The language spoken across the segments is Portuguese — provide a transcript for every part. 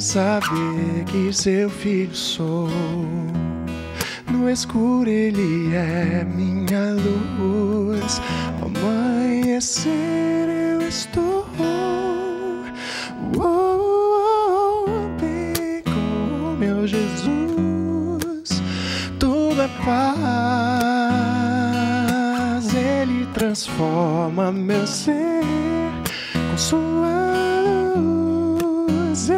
saber que seu filho sou. No escuro ele é minha luz. Amanhecer eu estou. Oh, bem com meu Jesus, tudo é paz. Ele transforma meu ser com sua luz.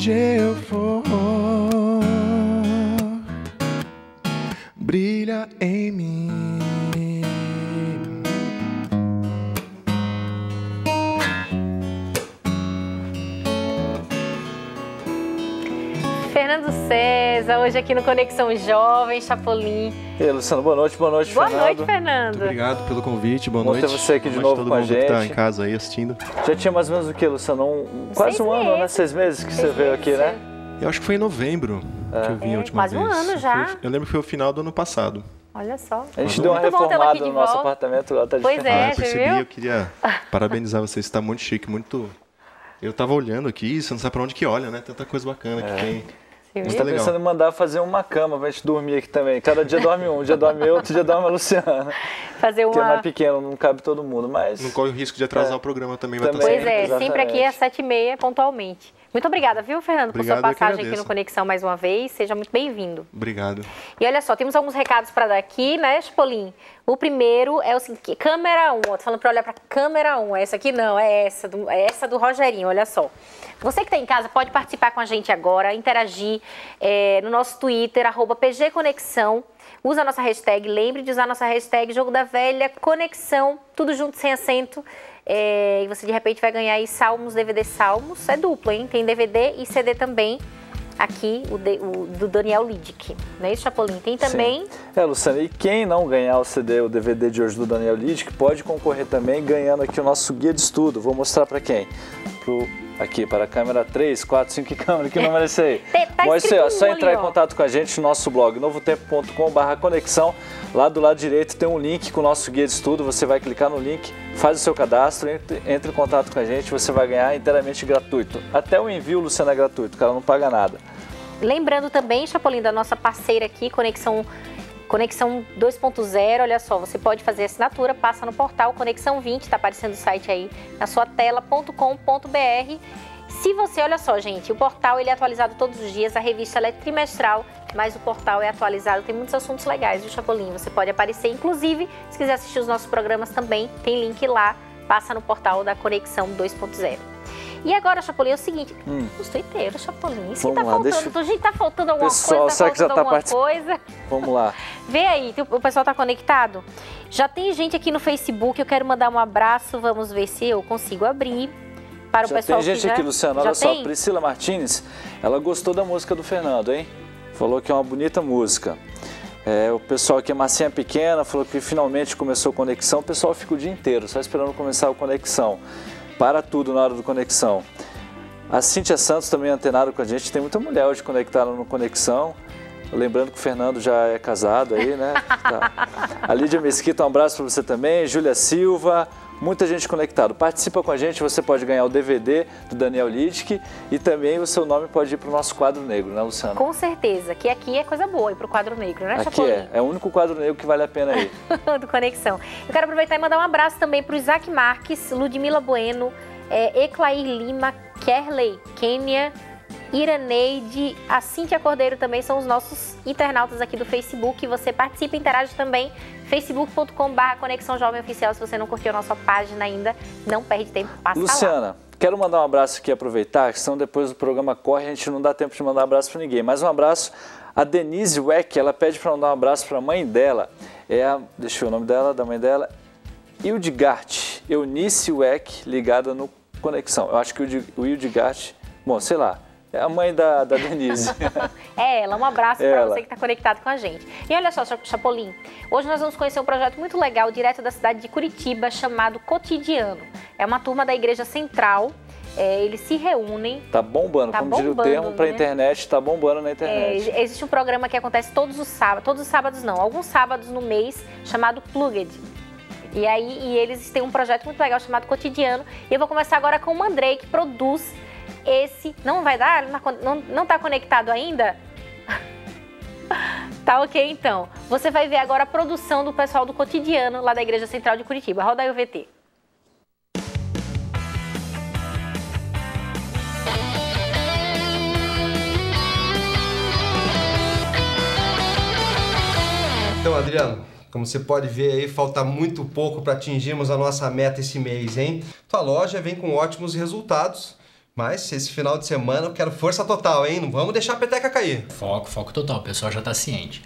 Onde eu for. Brilha em mim. Fernando César, hoje aqui no Conexão Jovem, Chapolin. E aí, Luciano, boa noite, boa noite, Boa Fernando. noite, Fernando. Muito obrigado pelo convite, boa Bom noite. ter você aqui de Boa noite novo todo com a mundo que tá gente. em casa aí assistindo. Já tinha mais ou menos o que, Luciano? Um, um- quase Seis um ano, né? meses. Seis meses que você Seis veio aqui, meses, né? Eu acho que foi em novembro que eu vim É, a última quase um vez. ano já. Foi- eu lembro que foi o final do ano passado. Olha só. A gente Muito deu uma tê-lo reformada no nosso volta. apartamento, lá tá Pois diferente. É, ah, eu você percebi, viu? eu queria parabenizar vocês, está muito chique, muito... Eu tava olhando aqui, você não sabe pra onde que olha, né? Tanta coisa bacana que tem. Você A gente viu? tá pensando em mandar fazer uma cama pra gente dormir aqui também. Cada dia dorme um, um dia dorme eu, outro dia dorme a Luciana. Fazer Porque é mais uma. pequeno, não cabe todo mundo, mas... Não corre o risco de atrasar o programa também, vai Também. estar Pois sempre. é, Exatamente. sempre aqui às sete e meia, pontualmente. Muito obrigada, viu, Fernando, por Obrigado, sua eu que passagem aqui no Conexão mais uma vez. Seja muito bem-vindo. Obrigado. E olha só, temos alguns recados para dar aqui, né, Chapolin? O primeiro é o seguinte, câmera 1, ó, tô falando para olhar para câmera 1, essa aqui não, é essa, do, é essa do Rogerinho, olha só. Você que está em casa pode participar com a gente agora, interagir é, no nosso Twitter, arroba PGConexão, usa a nossa hashtag, lembre de usar a nossa hashtag Jogo da Velha Conexão, tudo junto sem acento, é, e você de repente vai ganhar aí Salmos, DVD Salmos, é duplo, hein? Tem DVD e CD também, aqui, o, de- o do Daniel Lidick, não é isso, Chapolin? Tem também... Sim. É, Luciano, e quem não ganhar o CD, o DVD de hoje do Daniel Lidic, pode concorrer também ganhando aqui o nosso guia de estudo. Vou mostrar para quem? Pro, aqui, para a câmera 3, 4, 5, que câmera? Que número é esse aí? Tá Bom, é isso aí, escrito ó, só entrar em contato com a gente no nosso blog, novotempo.com.br conexão. Lá do lado direito tem um link com o nosso guia de estudo. Você vai clicar no link, faz o seu cadastro, entre, entre em contato com a gente, você vai ganhar inteiramente gratuito. Até o envio, Luciano, é gratuito, o cara não paga nada. Lembrando também, Chapolin, da nossa parceira aqui, Conexão, Conexão 2.0, olha só, você pode fazer assinatura, passa no portal Conexão 20, tá aparecendo o site aí na sua tela.com.br. Se você, olha só, gente, o portal ele é atualizado todos os dias, a revista é trimestral, mas o portal é atualizado, tem muitos assuntos legais, viu, Chapolin? Você pode aparecer, inclusive, se quiser assistir os nossos programas também, tem link lá, passa no portal da Conexão 2.0. E agora, Chapolin, é o seguinte, Hum. os twitteiros, Chapolin, Vamos tá lá, faltando, deixa- gente, tá faltando alguma Pessoal, coisa, tá será que já tá alguma particip- coisa. Vamos lá. Vê aí, o pessoal tá conectado? Já tem gente aqui no Facebook, eu quero mandar um abraço, vamos ver se eu consigo abrir para o Já pessoal tem gente já, aqui, Luciano. já Olha só, tem? Priscila Martinez, ela gostou da música do Fernando, hein? Falou que é uma bonita música. É, o pessoal aqui é massinha pequena, falou que finalmente começou a conexão. O pessoal fica o dia inteiro só esperando começar a conexão. Para tudo na hora do conexão. A Cíntia Santos também é antenada com a gente. Tem muita mulher hoje conectada no Conexão. Lembrando que o Fernando já é casado aí, né? Tá. A Lídia Mesquita, um abraço para você também. Júlia Silva, muita gente conectada. Participa com a gente, você pode ganhar o DVD do Daniel Lidick e também o seu nome pode ir para o nosso quadro negro, né, Luciano? Com certeza, que aqui é coisa boa, e pro quadro negro, né, Aqui Chapolin? é, é o único quadro negro que vale a pena ir. do Conexão. Eu quero aproveitar e mandar um abraço também para o Isaac Marques, Ludmila Bueno, é, Eclair Lima, Kerley, Kênia, Iraneide, a Cíntia Cordeiro também são os nossos internautas aqui do Facebook. Você participa interage também, facebook.com.br Conexão Jovem Oficial. Se você não curtiu a nossa página ainda, não perde tempo, passa lá. Luciana, quero mandar um abraço aqui, aproveitar, que senão depois do programa corre, a gente não dá tempo de mandar um abraço para ninguém. Mas um abraço, a Denise Weck, ela pede para mandar um abraço para a mãe dela. É a, deixa eu ver o nome dela, da mãe dela, Hildegard, Eunice Weck, ligada no Conexão. Eu acho que o Hildegard, bom, sei lá, é a mãe da, da Denise. É ela, um abraço para você que está conectado com a gente. E olha só, Cha- Chapolin, hoje nós vamos conhecer um projeto muito legal direto da cidade de Curitiba chamado Cotidiano. É uma turma da Igreja Central é, eles se reúnem. Tá bombando, Tá como diria o bombando, termo pra né? internet, tá bombando na É, internet. existe um programa que acontece todos os sábados, todos os sábados não, alguns sábados no mês, chamado Plugged. E aí e eles têm um projeto muito legal chamado Cotidiano. E eu vou começar agora com o Andrei, que produz esse. Não vai dar? Não, tá- não tá conectado ainda? tá ok então. Você vai ver agora a produção do pessoal do Cotidiano lá da Igreja Central de Curitiba. Roda aí o VT. Então, Adriano, como você pode ver aí, falta muito pouco para atingirmos a nossa meta esse mês, hein? Tua loja vem com ótimos resultados, mas esse final de semana eu quero força total, hein? Não vamos deixar a peteca cair. Foco, foco total, o pessoal já tá ciente.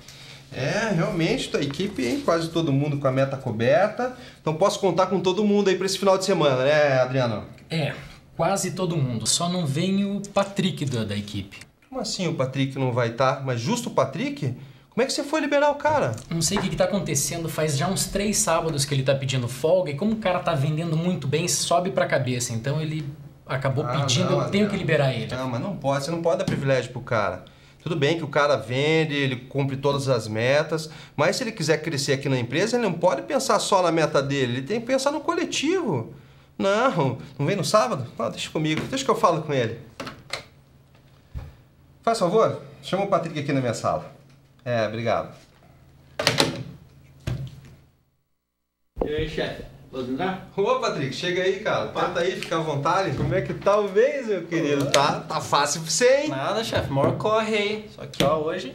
É, realmente, tua equipe, hein? Quase todo mundo com a meta coberta. Então posso contar com todo mundo aí para esse final de semana, né, Adriano? É, quase todo mundo, só não vem o Patrick da, da equipe. Como assim o Patrick não vai estar? Mas justo o Patrick? Como é que você foi liberar o cara? Não sei o que, que tá acontecendo, faz já uns três sábados que ele tá pedindo folga e como o cara tá vendendo muito bem, sobe pra cabeça. Então ele acabou Ah, pedindo, não, eu tenho Adriano. que liberar ele. Não, mas não pode, você não pode dar privilégio pro cara. Tudo bem que o cara vende, ele cumpre todas as metas, mas se ele quiser crescer aqui na empresa, ele não pode pensar só na meta dele, ele tem que pensar no coletivo. Não, não vem no sábado? Não, deixa comigo, deixa que eu falo com ele. Faz favor, chama o Patrick aqui na minha sala. É, obrigado. E aí, chefe? Entrar? Ô, Patrick, chega aí, cara. Tenta aí, fica à vontade. Como é que tá o mês, meu querido? Tá, tá fácil pra você, hein? Nada, chefe. Maior corre aí. Só que, ó, hoje,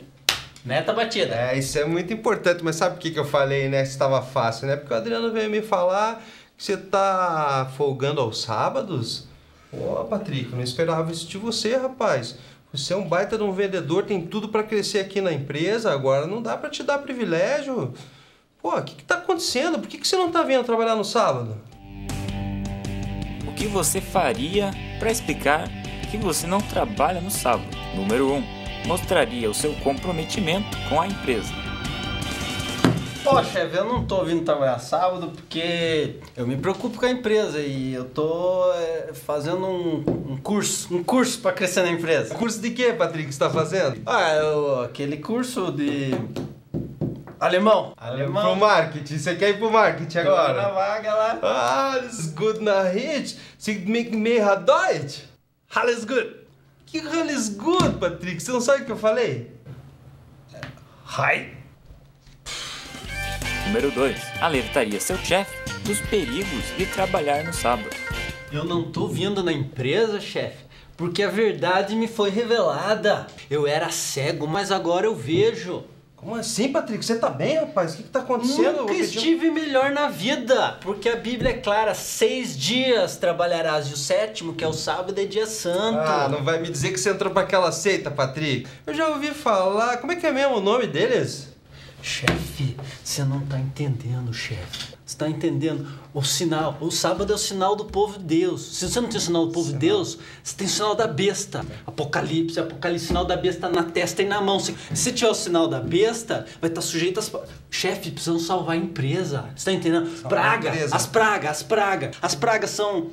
meta batida. É, isso é muito importante, mas sabe por que, que eu falei, né, que estava fácil, né? Porque o Adriano veio me falar que você tá folgando aos sábados. Ô, Patrick, eu não esperava isso de você, rapaz. Você é um baita de um vendedor, tem tudo para crescer aqui na empresa, agora não dá para te dar privilégio. Pô, o que, que tá acontecendo? Por que, que você não tá vindo trabalhar no sábado? O que você faria para explicar que você não trabalha no sábado? Número 1. Um, mostraria o seu comprometimento com a empresa. Pô, chefe, eu não tô vindo trabalhar sábado porque eu me preocupo com a empresa e eu tô é, fazendo um, um curso, um curso pra crescer na empresa. Curso de quê, Patrick, que você tá fazendo? Ah, eu, aquele curso de alemão. Pro Alemão. marketing, você quer ir pro marketing Na agora? vaga lá. Ah, das ist gut Nachricht. Sie make mehr Deutsch. Alles gut. Que alles gut, Patrick? Você não sabe o que eu falei? Hi. Número 2. Alertaria seu chefe dos perigos de trabalhar no sábado. Eu não tô vindo na empresa, chefe, porque a verdade me foi revelada. Eu era cego, mas agora eu vejo. Como assim, Patrick? Você tá bem, rapaz? O que, que tá acontecendo? Eu Nunca estive melhor na vida, porque a Bíblia é clara: seis dias trabalharás e o sétimo, que é o sábado, é dia santo. Ah, não vai me dizer que você entrou pra aquela seita, Patrick. Eu já ouvi falar. Como é que é mesmo o nome deles? Chefe, você não tá entendendo, chefe. Você tá entendendo? O sinal, o sábado é o sinal do povo de Deus. Se você não tem o sinal do povo de Deus, você tem o sinal da besta. Apocalipse, Apocalipse, sinal da besta na testa e na mão. Se, se tiver o sinal da besta, vai estar sujeito às. Chefe, precisamos salvar a empresa. Você tá entendendo? praga, as pragas, as pragas. As pragas são.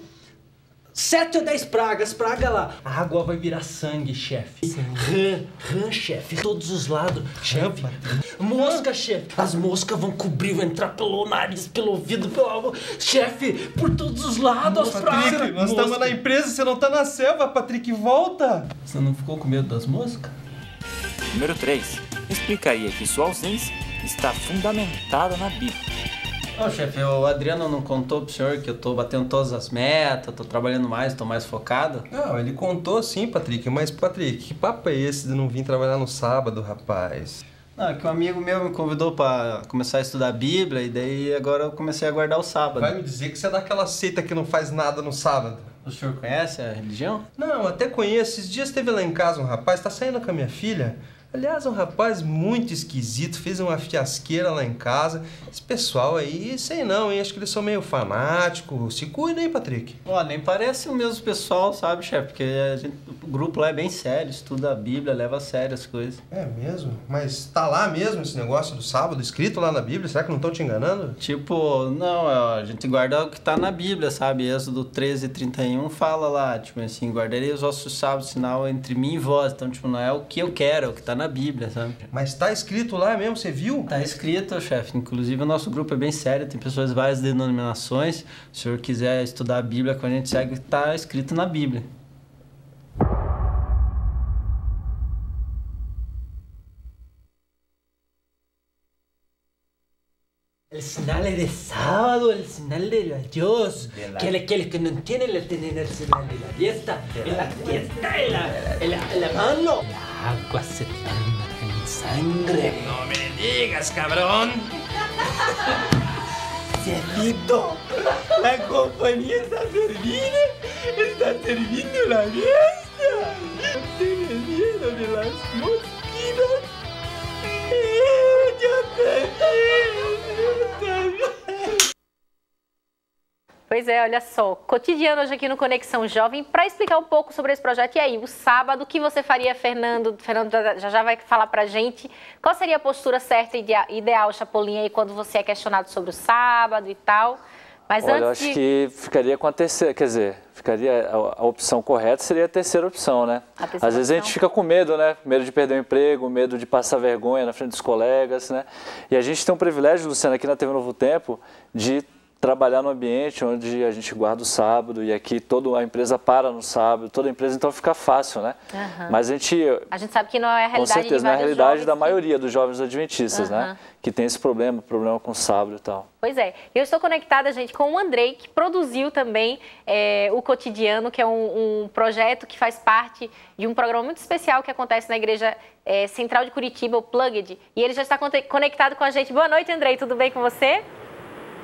Sete ou dez pragas, praga lá. A água vai virar sangue, chefe. Rã, rã, chefe. Todos os lados, chefe. Mosca, chefe. As moscas vão cobrir, vão entrar pelo nariz, pelo ouvido, pela boca. Chefe, por todos os lados, as pragas. Patrick, nós estamos na empresa, você não tá na selva, Patrick, volta! Você não ficou com medo das moscas? Número 3. Explicaria que sua ausência está fundamentada na Bíblia. Ô, chefe, o Adriano não contou pro senhor que eu tô batendo todas as metas, tô trabalhando mais, tô mais focado? Não, ele contou sim, Patrick, mas, Patrick, que papo é esse de não vir trabalhar no sábado, rapaz? Não, é que um amigo meu me convidou pra começar a estudar a Bíblia e daí agora eu comecei a guardar o sábado. Vai me dizer que você é daquela seita que não faz nada no sábado? O senhor conhece a religião? Não, até conheço. Esses dias teve lá em casa um rapaz, tá saindo com a minha filha. Aliás, é um rapaz muito esquisito, fez uma fiasqueira lá em casa. Esse pessoal aí, sei não, hein? Acho que eles são meio fanáticos. Se cuida, hein, Patrick? Ó, nem parece o mesmo pessoal, sabe, chefe? Porque a gente- o grupo lá é bem sério, estuda a Bíblia, leva a sério as coisas. É mesmo? Mas tá lá mesmo esse negócio do sábado, escrito lá na Bíblia? Será que não estão te enganando? Tipo, não, ó, a gente guarda o que tá na Bíblia, sabe? Êxodo 13, 31 fala lá, tipo assim, guardarei os vossos sábados, sinal entre mim e vós. Então, tipo, não é o que eu quero, é o que tá na Bíblia, sabe? Mas tá escrito lá mesmo, você viu? Tá escrito, chefe. Inclusive, o nosso grupo é bem sério, tem pessoas de várias denominações. Se o senhor quiser estudar a Bíblia com a gente, segue tá escrito na Bíblia. El señal de sábado, el señal de Dios. Que aquel que no entiende le tienen el señal de la fiesta. En la fiesta, en la, en la, en la mano. Agua se transforma en sangre. No me digas, cabrón. Cielito, la compañía está servida. Está sirviendo la fiesta. No tienes miedo de las mosquitas. Yo también, yo también. Pois é, olha só, cotidiano hoje aqui no Conexão Jovem, para explicar um pouco sobre esse projeto. E aí, o sábado, o que você faria, Fernando? Fernando já já vai falar pra gente. Qual seria a postura certa e idea- ideal, Chapolin, aí, quando você é questionado sobre o sábado e tal? Mas Olha, eu antes acho de... que ficaria com a terceira, quer dizer, ficaria a, a opção correta seria a terceira opção, né? Terceira Às vezes a gente fica com medo, né? Medo de perder o emprego, medo de passar vergonha na frente dos colegas, né? E a gente tem um privilégio, Luciano, aqui na TV Novo Tempo, de trabalhar no ambiente onde a gente guarda o sábado e aqui toda a empresa para no sábado, toda a empresa, então fica fácil, né? Aham. Mas a gente, A gente sabe que não é a com realidade certeza, de não é a realidade da que- maioria dos jovens adventistas, Aham. né? Que tem esse problema, problema com o sábado e tal. Pois é, eu estou conectada, gente, com o Andrei, que produziu também é, o Cotidiano, que é um, um projeto que faz parte de um programa muito especial que acontece na Igreja é, Central de Curitiba, o Plugged. E ele já está conectado com a gente. Boa noite, Andrei, tudo bem com você?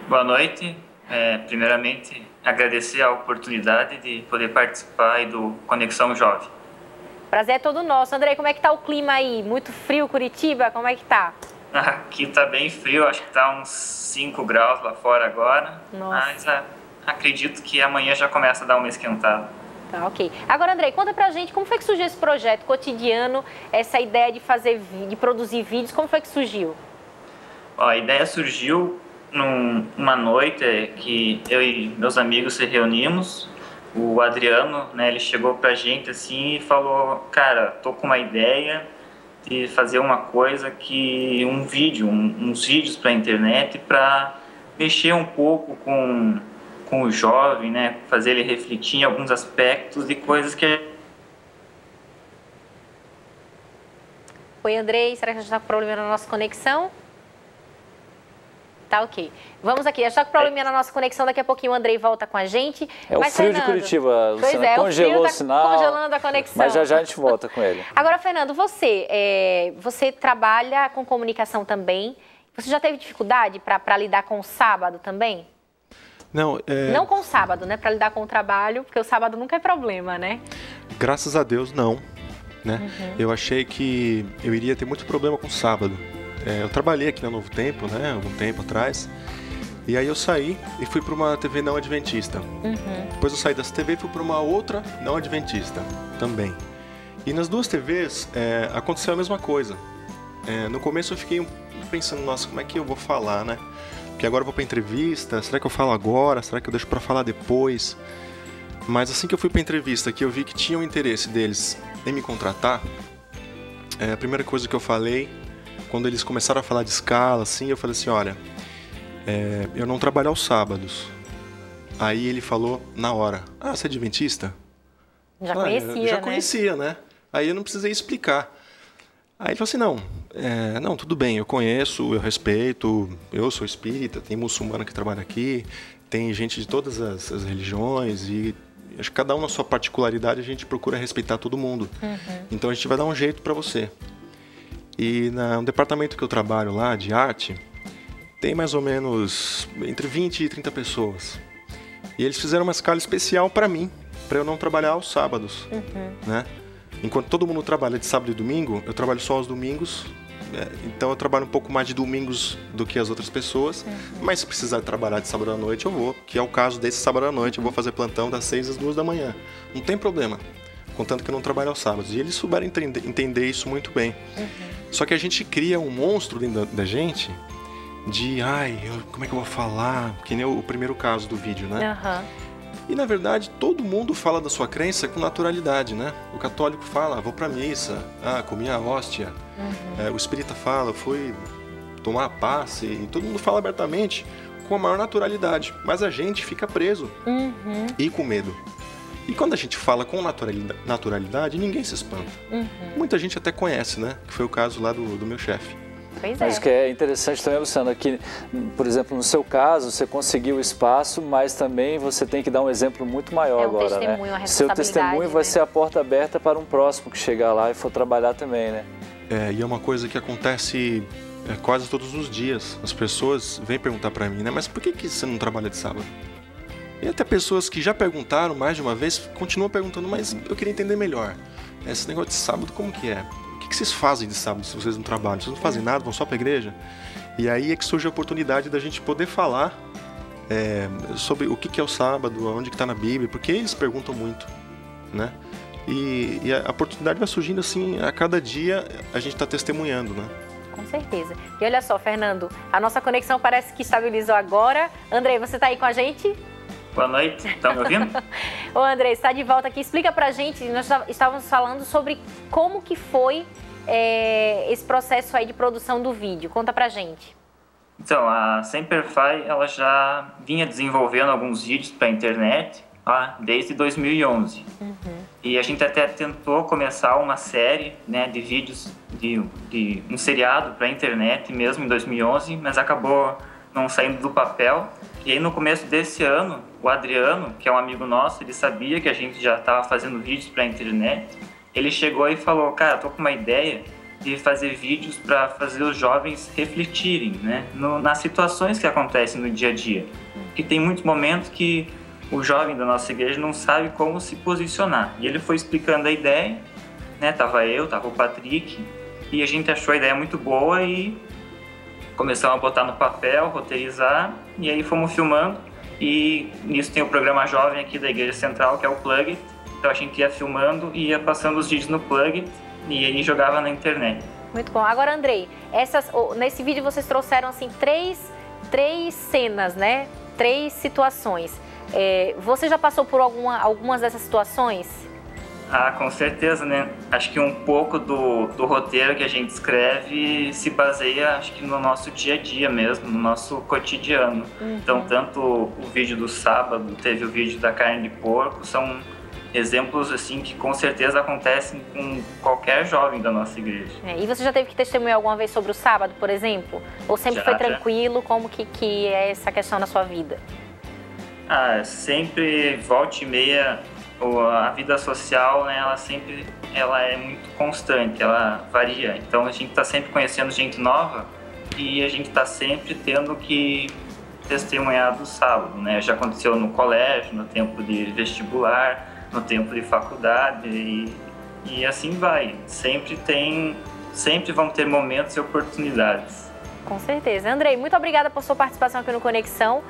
Boa noite. É, primeiramente, agradecer a oportunidade de poder participar do Conexão Jovem. Prazer é todo nosso. Andrei, como é que tá o clima aí? Muito frio, Curitiba? Como é que tá? Aqui tá bem frio, acho que tá uns 5 graus lá fora agora. Nossa. Mas ah, acredito que amanhã já começa a dar uma esquentada. Tá, ok. Agora, Andrei, conta pra gente como foi que surgiu esse projeto cotidiano, essa ideia de fazer, de produzir vídeos, como foi que surgiu? Ó, a ideia surgiu num- numa noite que eu e meus amigos se reunimos. O Adriano, né, ele chegou pra gente assim e falou: Cara, tô com uma ideia de fazer uma coisa que. um vídeo, um- uns vídeos pra internet pra mexer um pouco com, com o jovem, né, fazer ele refletir em alguns aspectos de coisas que Oi, Andrei, será que a gente está com problema na nossa conexão? Tá ok. Vamos aqui, gente está com probleminha na nossa conexão, daqui a pouquinho o Andrei volta com a gente. É o Mas, frio de Fernando, Curitiba, Pois é, congelou o frio o tá sinal. congelando a conexão. Mas já já a gente volta com ele. Agora, Fernando, você, é, você trabalha com comunicação também. Você já teve dificuldade para lidar com o sábado também? Não, é, Não com o sábado, né? Para lidar com o trabalho, porque o sábado nunca é problema, né? graças a Deus não. Né? Eu achei que eu iria ter muito problema com sábado. É, eu trabalhei aqui na Novo Tempo, né, algum tempo atrás. E aí eu saí e fui para uma TV não adventista. Depois eu saí dessa TV e fui para uma outra não adventista também. E nas duas TVs é, aconteceu a mesma coisa. É, no começo eu fiquei pensando, nossa, como é que eu vou falar, né? Porque agora eu vou para entrevista, será que eu falo agora? Será que eu deixo para falar depois? Mas assim que eu fui para entrevista, que eu vi que tinha o interesse deles em me contratar, é, a primeira coisa que eu falei, quando eles começaram a falar de escala, assim, eu falei assim, olha, é, eu não trabalho aos sábados. Aí ele falou na hora, ah, você é adventista? Já Ah, conhecia, já né? conhecia, né? Aí eu não precisei explicar. Aí ele falou assim, não, é, não, tudo bem, eu conheço, eu respeito, eu sou espírita, tem muçulmano que trabalha aqui, tem gente de todas as, as religiões e acho que cada um na sua particularidade a gente procura respeitar todo mundo. Então a gente vai dar um jeito para você. E na- no departamento que eu trabalho lá, de arte, tem mais ou menos entre 20 e 30 pessoas. E eles fizeram uma escala especial para mim, para eu não trabalhar aos sábados, né? Enquanto todo mundo trabalha de sábado e domingo, eu trabalho só aos domingos. é, Então eu trabalho um pouco mais de domingos do que as outras pessoas. Mas se precisar trabalhar de sábado à noite, eu vou. Que é o caso desse sábado à noite. Eu vou fazer plantão das 6 às 2 da manhã. Não tem problema. Contanto que não trabalho aos sábados. E eles souberam entender, entender isso muito bem. Só que a gente cria um monstro dentro da, da gente de, ai, eu- como é que eu vou falar? Que nem o, o primeiro caso do vídeo, né? Aham. E na verdade, todo mundo fala da sua crença com naturalidade, né? O católico fala, vou pra missa, ah, comi a hóstia. É, o espírita fala, fui tomar a passe. E todo mundo fala abertamente com a maior naturalidade. Mas a gente fica preso Uhum. e com medo. E quando a gente fala com naturalida- naturalidade, ninguém se espanta. Uhum. Muita gente até conhece, né? Que foi o caso lá do, do meu chefe. Pois Mas é. o que é interessante também, Luciano, é que, por exemplo, no seu caso, você conseguiu o espaço, mas também você tem que dar um exemplo muito maior É um agora, testemunho, uma né? Seu testemunho vai né? ser a porta aberta para um próximo que chegar lá e for trabalhar também, né? É, e é uma coisa que acontece é, quase todos os dias. As pessoas vêm perguntar pra mim, né? Mas por que, que você não trabalha de sábado? E até pessoas que já perguntaram mais de uma vez continuam perguntando, mas eu queria entender melhor. Esse negócio de sábado, como que é? O que, vocês fazem de sábado se vocês não trabalham? Vocês não fazem nada, vão só pra igreja? E aí é que surge a oportunidade da gente poder falar é, sobre o que, é o sábado, onde que tá na Bíblia, porque eles perguntam muito, né? E, e a oportunidade vai surgindo assim, a cada dia a gente está testemunhando, né? Com certeza. E olha só, Fernando, a nossa conexão parece que estabilizou agora. Andrei, você tá aí com a gente? Boa noite, tá me ouvindo? Ô, Andrei, está de volta aqui. Explica pra gente, nós tá- estávamos falando sobre como que foi é, esse processo aí de produção do vídeo. Conta pra gente. Então, a Semperfi, ela já vinha desenvolvendo alguns vídeos para a internet ó, desde 2011. E a gente até tentou começar uma série né, de vídeos, de, de um seriado para a internet mesmo em 2011, mas acabou não saindo do papel. E aí no começo desse ano, o Adriano, que é um amigo nosso, ele sabia que a gente já estava fazendo vídeos para a internet. Ele chegou e falou, cara, tô com uma ideia de fazer vídeos para fazer os jovens refletirem, né, no, nas situações que acontecem no dia a dia. Que tem muitos momentos que o jovem da nossa igreja não sabe como se posicionar. E ele foi explicando a ideia, né, tava eu, tava o Patrick, e a gente achou a ideia muito boa e começamos a botar no papel, roteirizar, e aí fomos filmando. E nisso tem o programa jovem aqui da Igreja Central, que é o Plug. Então a gente ia filmando e ia passando os vídeos no Plug e aí jogava na internet. Muito bom. Agora, Andrei, essas, nesse vídeo vocês trouxeram assim três, três cenas, né? Três situações. É, você já passou por alguma, algumas dessas situações? Ah, com certeza, né? Acho que um pouco do, do roteiro que a gente escreve se baseia, acho que no nosso dia a dia mesmo, no nosso cotidiano. Então, tanto o vídeo do sábado, teve o vídeo da carne de porco, são exemplos assim que com certeza acontecem com qualquer jovem da nossa igreja. É, e você já teve que testemunhar alguma vez sobre o sábado, por exemplo? Ou sempre Já, foi já. tranquilo? Como que, que é essa questão na sua vida? Ah, sempre volta e meia a vida social, né, ela sempre ela é muito constante, ela varia. Então a gente está sempre conhecendo gente nova e a gente está sempre tendo que testemunhar do sábado, né? Já aconteceu no colégio, no tempo de vestibular, no tempo de faculdade e, e assim vai. Sempre tem, sempre vão ter momentos e oportunidades. Com certeza. Andrei, muito obrigada por sua participação aqui no Conexão.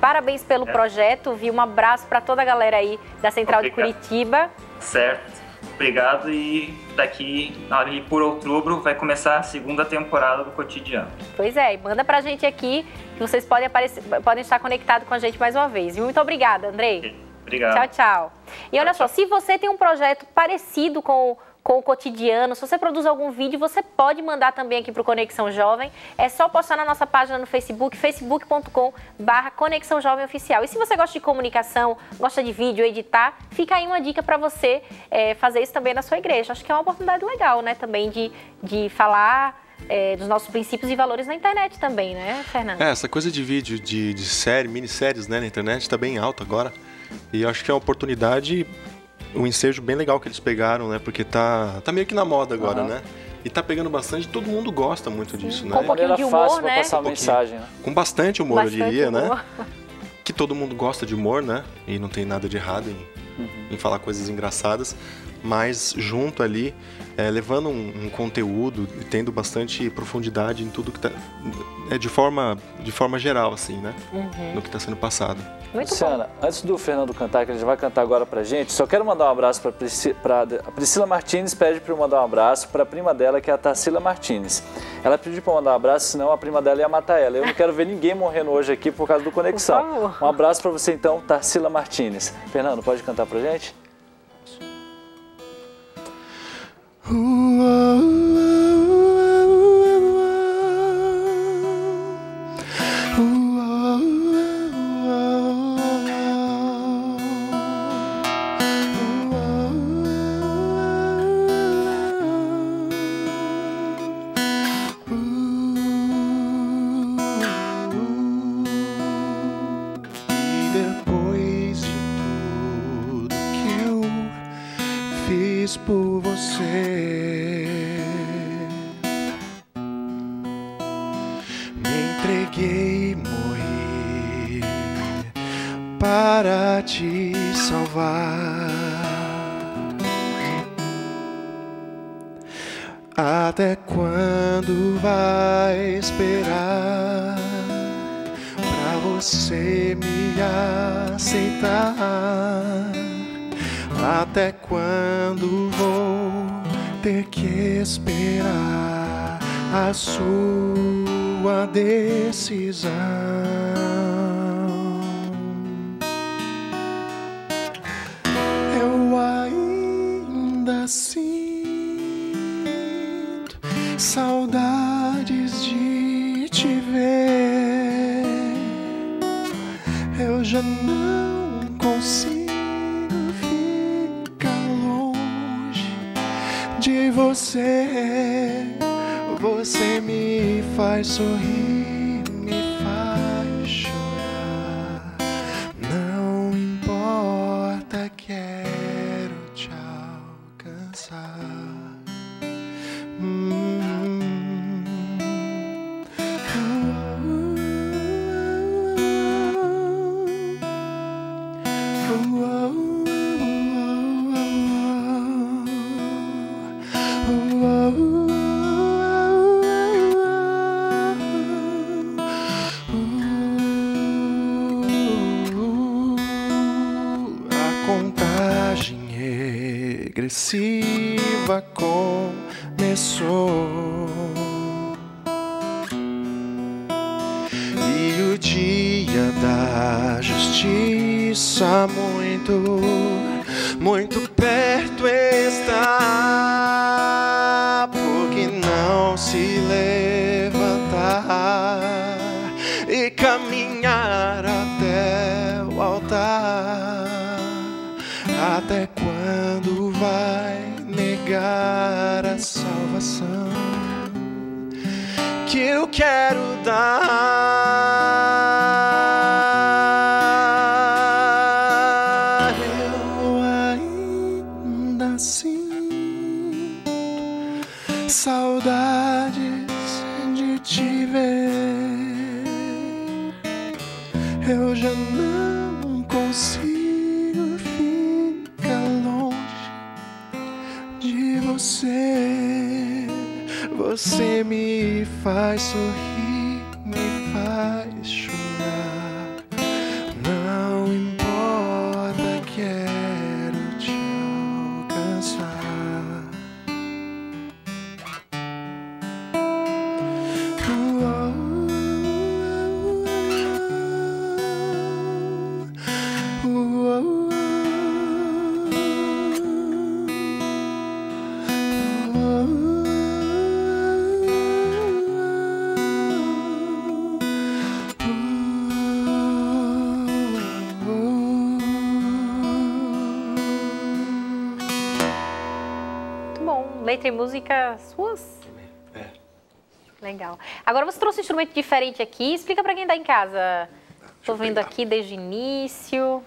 Parabéns pelo É. projeto, viu? Um abraço para toda a galera aí da Central de Obrigado. Curitiba. Certo. Obrigado e daqui ali por outubro vai começar a segunda temporada do Cotidiano. Pois é, e manda pra gente aqui que vocês podem, aparecer, podem estar conectados com a gente mais uma vez. Muito obrigada, Andrei. Obrigado. Tchau, tchau. E olha Tchau, só, se você tem um projeto parecido com, com o cotidiano, se você produz algum vídeo, você pode mandar também aqui para o Conexão Jovem. É só postar na nossa página no Facebook, facebook.com barra Conexão Jovem Oficial. E se você gosta de comunicação, gosta de vídeo, editar, fica aí uma dica para você é, fazer isso também na sua igreja. Acho que é uma oportunidade legal, né, também de, de falar é, dos nossos princípios e valores na internet também, né, Fernando? É, essa coisa de vídeo, de, de série, minisséries né, na internet está bem alta agora. E acho que é uma oportunidade, um ensejo bem legal que eles pegaram, né? Porque tá, tá meio que na moda agora, Aham. né? E tá pegando bastante, todo mundo gosta muito disso, Com né? um pouquinho Maneira de humor, fácil né? para passar a Um mensagem, né? Com bastante humor, Bastante eu diria, né? humor. que todo mundo gosta de humor, né? E não tem nada de errado em, em falar coisas engraçadas. mas junto ali, é, levando um, um conteúdo e tendo bastante profundidade em tudo que tá. É de forma, de forma geral, assim, né? No que está sendo passado. Muito Luciana, antes do Fernando cantar, que ele já vai cantar agora pra gente, só quero mandar um abraço pra, Prisci- pra a Priscila Martins, pede pra eu mandar um abraço pra prima dela, que é a Tarsila Martins. Ela pediu pra eu mandar um abraço, senão a prima dela ia matar ela. Eu não quero ver ninguém morrendo hoje aqui por causa do Conexão. Por favor. Um abraço pra você então, Tarsila Martins. Fernando, pode cantar pra gente? Depois por você, me entreguei, morri para te salvar. Até quando vai esperar? pra você me aceitar. Até quando vou ter que esperar a sua decisão? Eu ainda sinto saudades de te ver. Eu já não consigo você. Você me faz sorrir, regressiva começou. E o dia da justiça muito, muito perto está. A salvação? que eu quero dar. Eu ainda sinto saudades de te ver. Eu já não Você me faz sorrir, Letra e música suas? É. Legal. Agora você trouxe um instrumento diferente aqui. Explica pra quem tá em casa. Tô vendo aqui desde o início.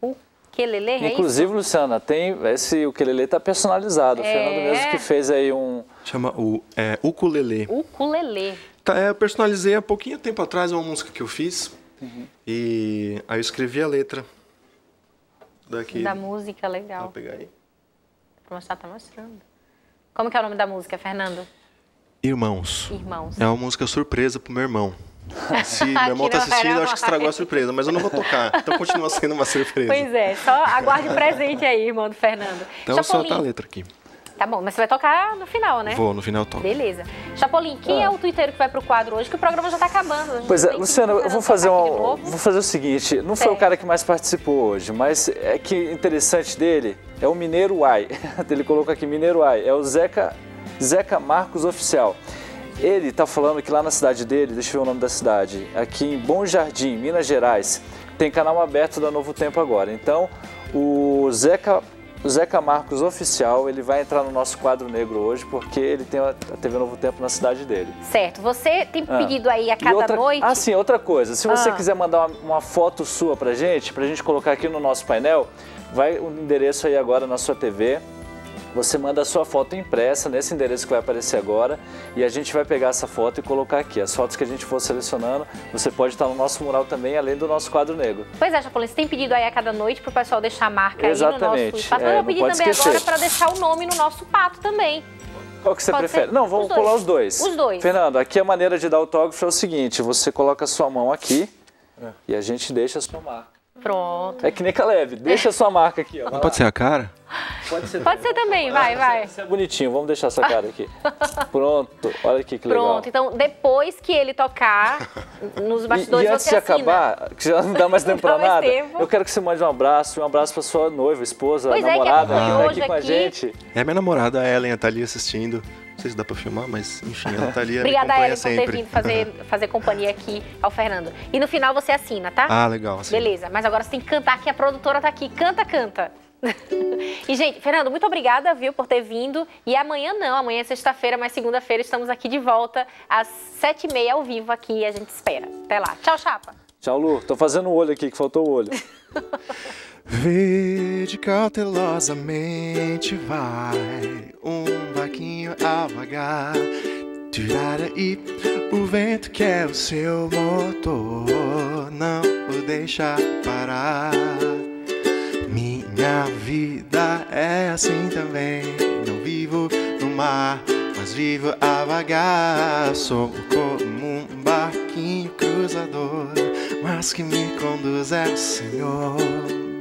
O quelele, é isso? Inclusive, Luciana, tem esse ukulele tá personalizado. O É. Fernando mesmo que fez aí um. Chama o é, ukulele. Ukulele. Tá, é, eu personalizei há pouquinho tempo atrás uma música que eu fiz. E aí eu escrevi a letra daqui. Da música, Vou legal. pegar aí. Pra mostrar, tá mostrando. Como que é o nome da música, Fernando? Irmãos. Irmãos. É uma música surpresa pro meu irmão. Se meu irmão tá assistindo, eu acho que estragou a surpresa, mas eu não vou tocar. Então continua sendo uma surpresa. Pois é, só aguarde o presente aí, irmão do Fernando. Então eu Chapolin, solto a letra aqui. Tá bom, mas você vai tocar no final, né? Vou, no final eu toco. Beleza. Chapolin, quem é o twitteiro que vai pro quadro hoje? Que o programa já tá acabando. Pois é, Luciano, eu vou fazer, um, vou fazer o seguinte, não foi o cara que mais participou hoje, mas é que interessante dele é o Mineiro Ai. Ele colocou aqui Mineiro Ai, é o Zeca, Zeca Marcos Oficial. Ele tá falando que lá na cidade dele, deixa eu ver o nome da cidade, aqui em Bom Jardim, Minas Gerais, tem canal aberto da Novo Tempo agora. Então, o Zeca o Zeca Marcos Oficial, ele vai entrar no nosso quadro negro hoje, porque ele tem a TV Novo Tempo na cidade dele. Certo. Você tem Ah. pedido aí a cada outra, noite? Ah, sim, outra coisa. Se você Ah. quiser mandar uma, uma foto sua pra gente, pra gente colocar aqui no nosso painel, vai o endereço aí agora na sua TV. Você manda a sua foto impressa nesse endereço que vai aparecer agora e a gente vai pegar essa foto e colocar aqui. As fotos que a gente for selecionando, você pode estar no nosso mural também, além do nosso quadro negro. Pois é, Chapolin, você tem pedido aí a cada noite pro pessoal deixar a marca aí no Exatamente. nosso espaço. Mas É, eu pedi também esquecer. agora para deixar o nome no nosso pato também. Qual que você Pode prefere? ser? Não, vamos Os dois. pular os dois. Os dois. Fernando, aqui a maneira de dar autógrafo é o seguinte: você coloca a sua mão aqui e a gente deixa a sua marca. Pronto. É que nem Caleb, deixa a sua marca aqui. Ó. Não pode ser a cara? Pode ser. Pode ser também, vai, vai. Isso é bonitinho, vamos deixar essa cara aqui. Pronto, olha aqui que legal. Pronto, então depois que ele tocar nos E, bastidores, e antes você de assina. acabar, que já não dá mais tempo mais nada, tempo. eu quero que você mande um abraço, um abraço pra sua noiva, esposa, Pois é, que namorada, acompanhou que tá hoje aqui com a aqui. gente. É minha namorada, a Ellen, tá ali assistindo. Não sei se dá pra filmar, mas enfim, ela tá ali, Obrigada, Ellen, por ter vindo fazer, fazer companhia aqui ao Fernando. E no final você assina, tá? ah, legal. Assim. Beleza, mas agora você tem que cantar que a produtora tá aqui. Canta, canta. E, gente, Fernando, muito obrigada, viu, por ter vindo. E amanhã não, amanhã é sexta-feira, mas segunda-feira estamos aqui de volta às sete e meia ao vivo aqui e a gente espera. Até lá. Tchau, chapa. Tchau, Lu. Tô fazendo o olho aqui, que faltou o olho. Vede cautelosamente vai um barquinho a vagar. Tirada e o vento que é o seu motor não o deixa parar. Minha vida é assim também. Não vivo no mar, mas vivo a vagar. Sou como um barquinho cruzador, mas que me conduz é o Senhor.